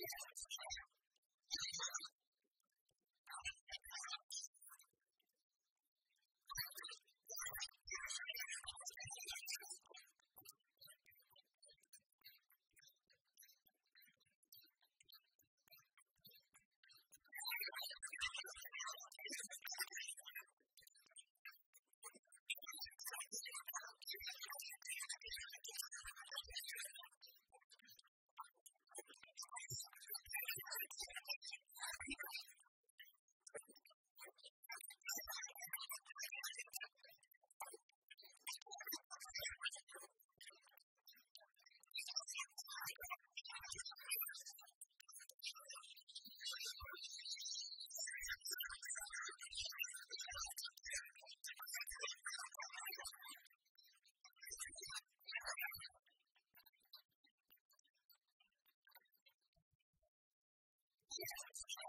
Yes, Yes